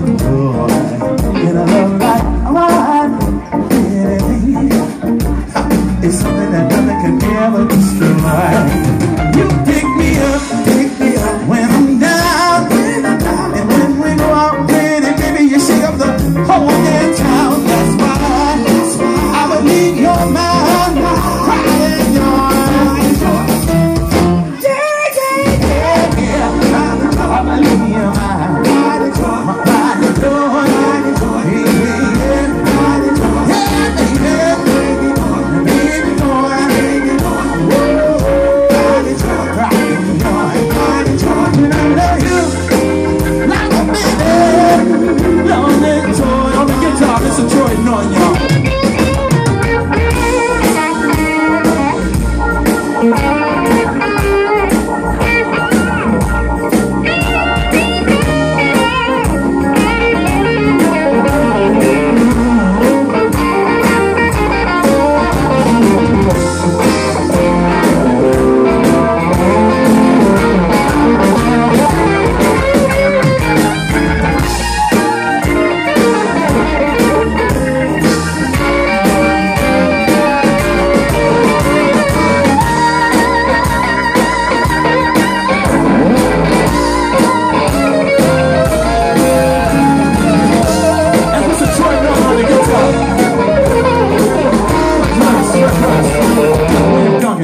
boy, and I love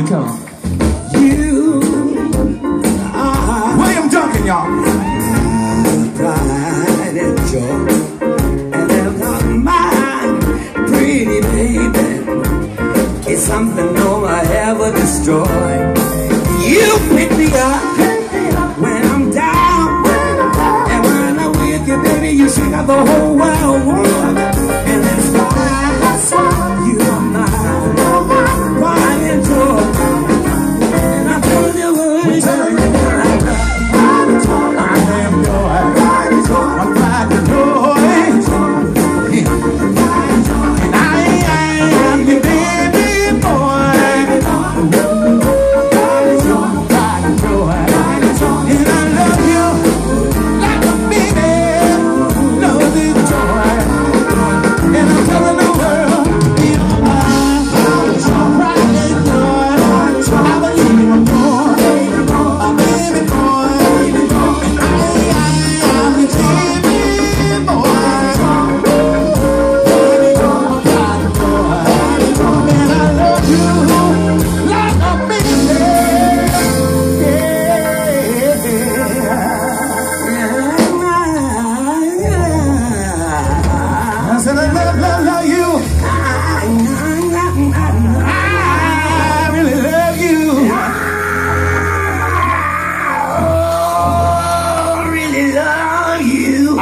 Duncan. You are William Duncan, y'all. Pride and joy, I'm something no ever. You pick me up when I'm down, and when I'm with you, baby, you shake out the whole.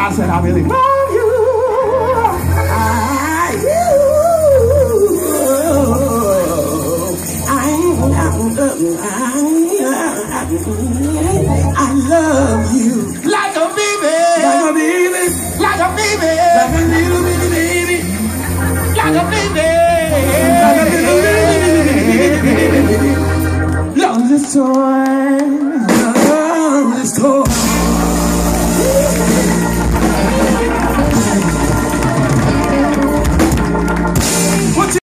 I said, I really love you. I, you. I, love you. Like a baby. Like a baby. Like a baby. Like a little baby. baby. Like a baby. Like a baby. Love this time.